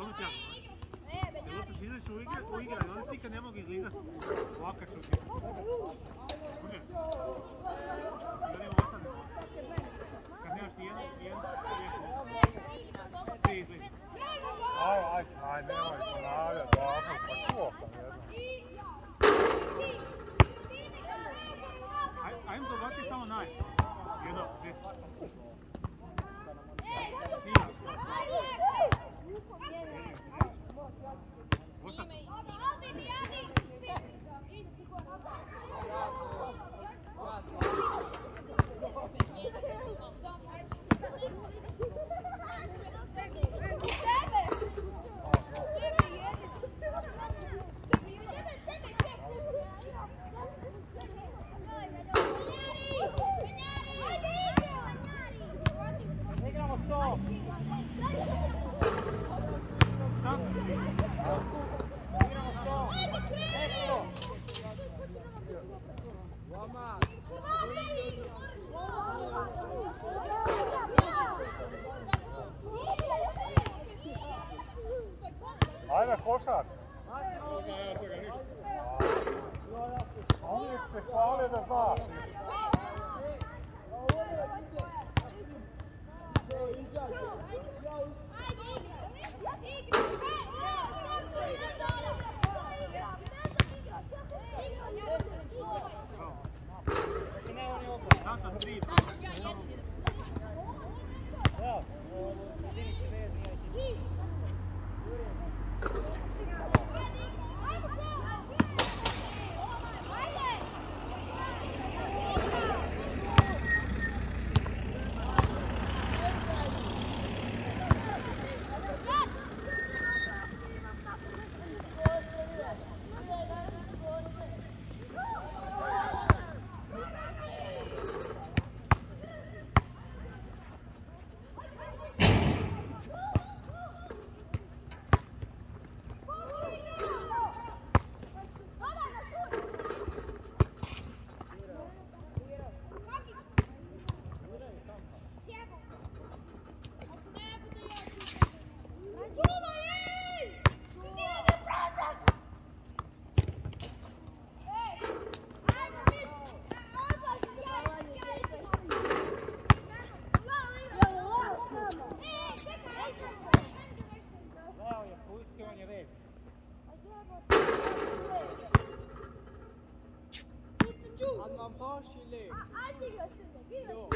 Dobro tja. Lopta se izaći u igre, u igre, ali se nikad ne mogu izlizati. Ovaka čuti. Može? Ima osam. Kad nemaš ni jedan, jedan, jedan. Tri izlizi. Ajde, košar! Uvijek se hvale da znaš. Santa Karşılayın. Aynı gösterdi. Bir gösterdi.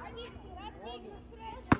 Hadi. Hadi.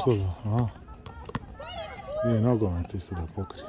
Što da? Aha. Nije nogomet isto da pokrije.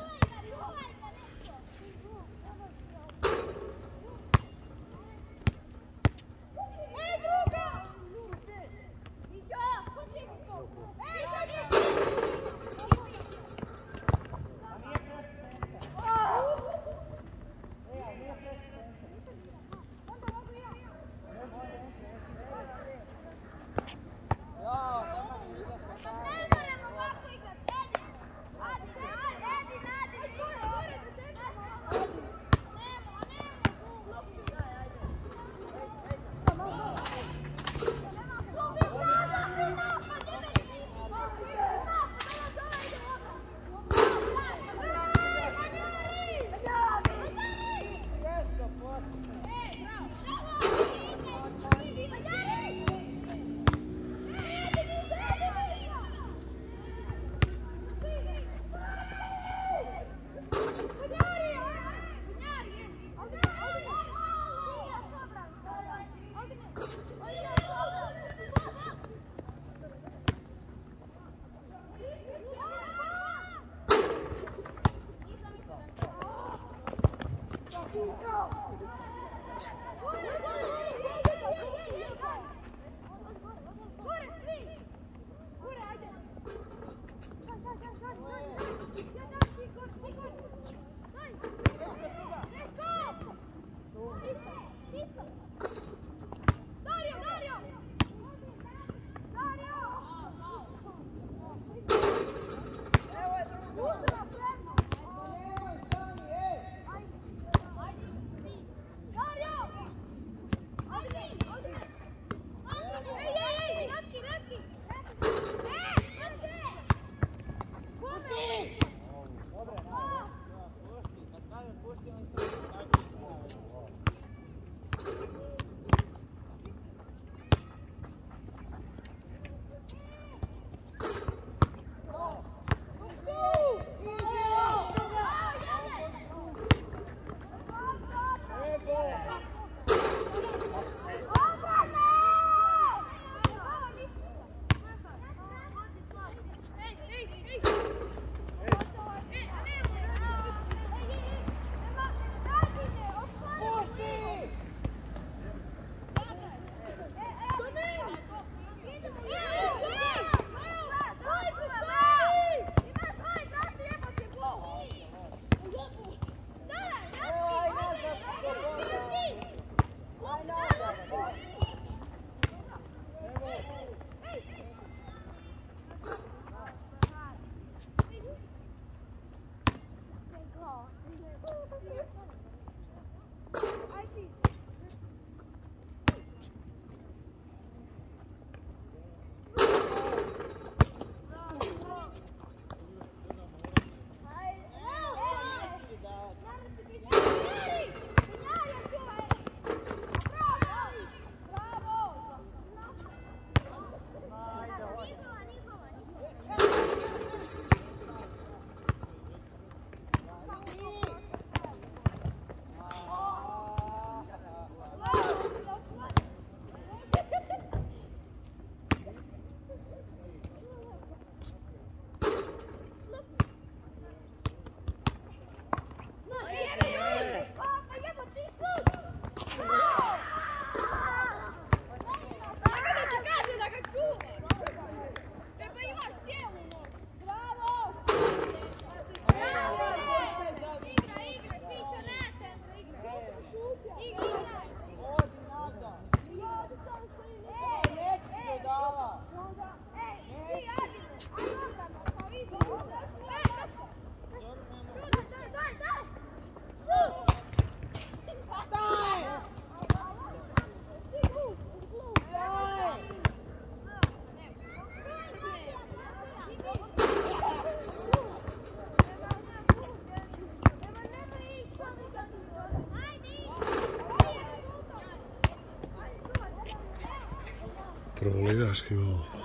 cool.